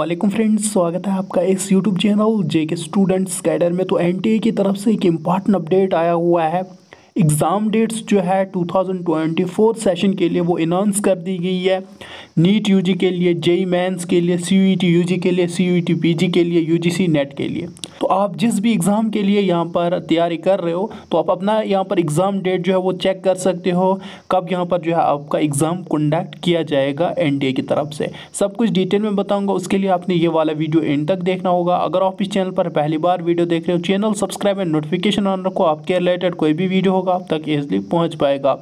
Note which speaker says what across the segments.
Speaker 1: वालेकुम फ्रेंड्स, स्वागत है आपका इस यूट्यूब चैनल जे के स्टूडेंट्स कैडर में। तो एनटीए की तरफ़ से एक इंपॉर्टेंट अपडेट आया हुआ है। एग्ज़ाम डेट्स जो है 2024 सेशन के लिए वो अनाउंस कर दी गई है। नीट यूजी के लिए जेई मेंस के लिए सी यू यूजी के लिए सी यू पीजी के लिए यूजीसी नेट के लिए। तो आप जिस भी एग्ज़ाम के लिए यहाँ पर तैयारी कर रहे हो तो आप अपना यहाँ पर एग्ज़ाम डेट जो है वो चेक कर सकते हो। कब यहाँ पर जो है आपका एग्ज़ाम कंडक्ट किया जाएगा एन की तरफ़ से। सब कुछ डिटेल में बताऊँगा, उसके लिए आपने ये वाला वीडियो एंड तक देखना होगा। अगर आप इस चैनल पर पहली बार वीडियो देख रहे हो channel subscribe and notification on रखो। आपके रिलेटेड कोई भी वीडियो होगा आप तक ईजिली पहुँच पाएगा।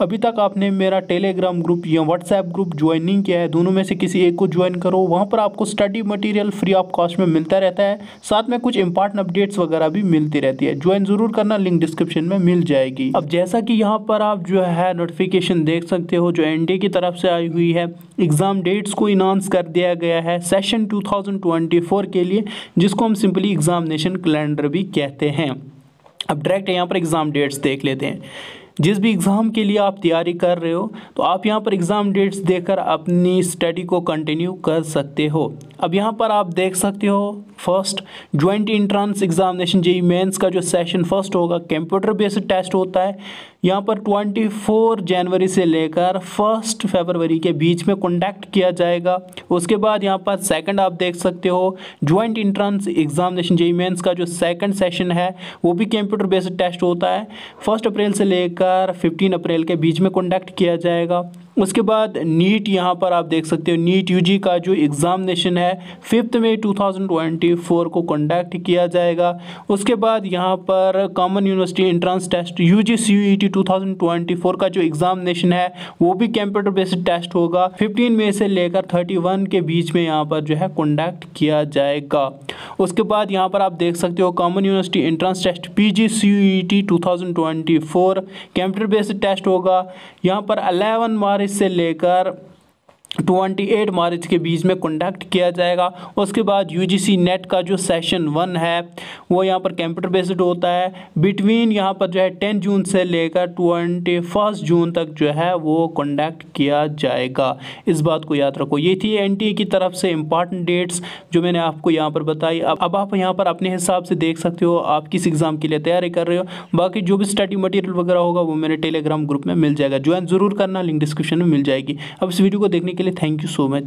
Speaker 1: अभी तक आपने मेरा टेलीग्राम ग्रुप या व्हाट्सएप ग्रुप ज्वाइन नहीं किया है। दोनों में से किसी एक को ज्वाइन करो। वहाँ पर आपको study material free of cost में मिलता रहता है। साथ में कुछ इंपॉर्टेंट अपडेट्स वगैरह भी मिलती रहती है। ज्वाइन ज़रूर करना लिंक डिस्क्रिप्शन में मिल जाएगी। अब जैसा कि यहाँ पर आप जो है नोटिफिकेशन देख सकते हो, जो एन की तरफ़ से आई हुई है। एग्ज़ाम डेट्स को इनाउंस कर दिया गया है सेशन 2024 के लिए, जिसको हम सिंपली एग्ज़ामिनेशन कैलेंडर भी कहते हैं। अब डायरेक्ट यहाँ पर एग्ज़ाम डेट्स देख लेते हैं। जिस भी एग्ज़ाम के लिए आप तैयारी कर रहे हो तो आप यहाँ पर एग्ज़ाम डेट्स देकर अपनी स्टडी को कंटिन्यू कर सकते हो। अब यहाँ पर आप देख सकते हो first joint entrance examination JEE Mains का जो सेशन फ़र्स्ट होगा कंप्यूटर बेस्ड टेस्ट होता है। यहाँ पर 24 जनवरी से लेकर फ़र्स्ट फरवरी के बीच में कंडक्ट किया जाएगा। उसके बाद यहाँ पर सेकंड आप देख सकते हो joint entrance examination JEE Mains का जो सेकंड सेशन है, वो भी कंप्यूटर बेस्ड टेस्ट होता है। फ़र्स्ट अप्रैल से लेकर फिफ्टीन अप्रैल के बीच में कंडक्ट किया जाएगा। उसके बाद नीट यहाँ पर आप देख सकते हो। नीट यूजी का जो एग्ज़ामिनेशन है फिफ्थ में 2024 को कंडक्ट किया जाएगा। उसके बाद यहाँ पर common university entrance test U G C का जो एग्ज़ामिनेशन है, वो भी कंप्यूटर बेस्ड टेस्ट होगा। 15 में से लेकर 31 के बीच में यहाँ पर जो है कंडक्ट किया जाएगा। उसके बाद यहाँ पर आप देख सकते हो common university entrance test P G C E T two thousand twenty four computer based test होगा। यहाँ पर अलेवन मार्च से लेकर ट्वेंटी एट मार्च के बीच में कंडक्ट किया जाएगा। उसके बाद यूजीसी नेट का जो सेशन वन है, वो यहाँ पर कंप्यूटर बेस्ड होता है। बिटवीन यहाँ पर जो है टेन जून से लेकर ट्वेंटी फ़र्स्ट जून तक जो है वो कंडक्ट किया जाएगा। इस बात को याद रखो। ये थी एनटीए की तरफ़ से इंपॉर्टेंट डेट्स जो मैंने आपको यहाँ पर बताई। अब अब आप यहाँ पर अपने हिसाब से देख सकते हो, आप किस एग्ज़ाम के लिए तैयारी कर रहे हो। बाकी जो भी स्टडी मटेरियल वगैरह होगा, वो मेरे टेलीग्राम ग्रुप में मिल जाएगा। ज्वाइन ज़रूर करना लिंक डिस्क्रिप्शन में मिल जाएगी। अब इस वीडियो को देखने के लिए थैंक यू सो मच